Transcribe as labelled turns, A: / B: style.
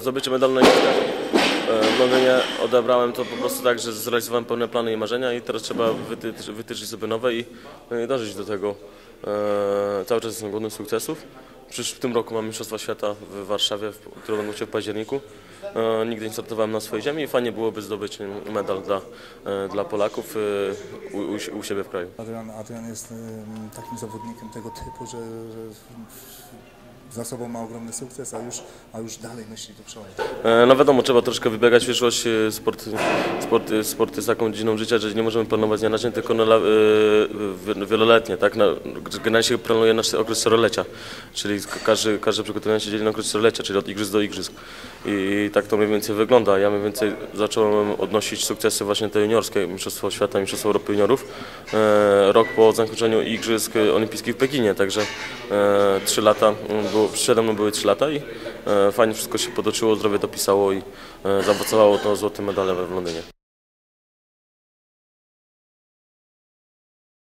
A: zdobycie medalu na Igrzyskach e, w Londynie odebrałem to po prostu tak, że zrealizowałem pełne plany i marzenia i teraz trzeba wyty- wytyczyć sobie nowe i, no i dążyć do tego. E, Cały czas jestem głodny sukcesów. Przysz, w tym roku mam Mistrzostwa Świata w Warszawie, które będą się w październiku. E, Nigdy nie startowałem na swojej ziemi i fajnie byłoby zdobyć medal dla, e, dla Polaków e, u, u, sie- u siebie w kraju.
B: Adrian, Adrian jest takim zawodnikiem tego typu, że, że za sobą ma ogromny sukces, a już, a już dalej myśli do przodu.
A: E, No wiadomo, trzeba troszkę wybiegać w przyszłość. e, Sport, sport, sport jest taką dziedziną życia, że nie możemy planować dnia na dzień, tylko na, e, wieloletnie. Tak? Generalnie się planuje nasz okres czterolecia, czyli każdy, każde przygotowanie się dzieli na okres czterolecia, czyli od igrzysk do igrzysk. I tak to mniej więcej wygląda. Ja mniej więcej zacząłem odnosić sukcesy właśnie te juniorskie, Mistrzostwo Świata, Mistrzostwo Europy Juniorów, e, rok po zakończeniu Igrzysk Olimpijskich w Pekinie, także e, trzy lata, mm, było, przede mną były trzy lata i e, fajnie wszystko się potoczyło, zdrowie dopisało i e, zaowocowało to złotym medalem w Londynie.